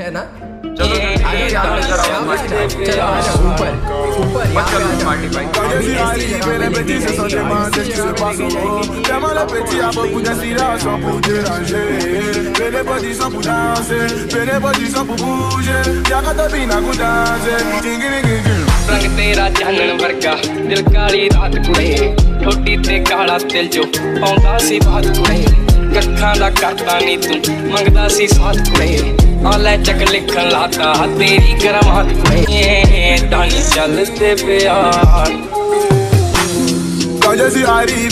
है ना चलो आगे जाओ, चलो आ जाओ ऊपर ऊपर यहाँ पे आ जाओ। Quand je suis arrivé, les petits se sont demandés ce qui se passe au monde. Tellement les petits a beaucoup d'inspiration pour déranger. Mais les petits sont pour danser, mais les petits sont pour bouger. Y'a qu'à te bina pour danser. Tingiri-giri. ਰੰਗ ਤੇਰਾ ਚਾਨਣ ਵਰਗਾ ਦਿਲ ਕਾਲੀ ਰਾਤ ਕੁੜੇ ਠੋਡੀ ਤੇ ਕਾਲਾ ਤਿਲ ਜੋ ਪਾਉਂਦਾ ਸੀ ਬਾਤ ਕੁੜੇ ਕੱਖਾਂ ਦਾ ਕਰਤਾ ਨਹੀਂ ਤੂੰ। ਮੰਗਦਾ ਸੀ ਸਾਥ ਕੁੜੇ। ਆ ਲੈ ਚੱਕ ਲਿਖਣ ਲਾਤਾ ਤੇਰੀ ਕਰਮਾਤ ਕੁੜੇ। ਤਾਂ ਨਹੀਂ ਚੱਲਦੇ ਪਿਆਰ Quand je suis.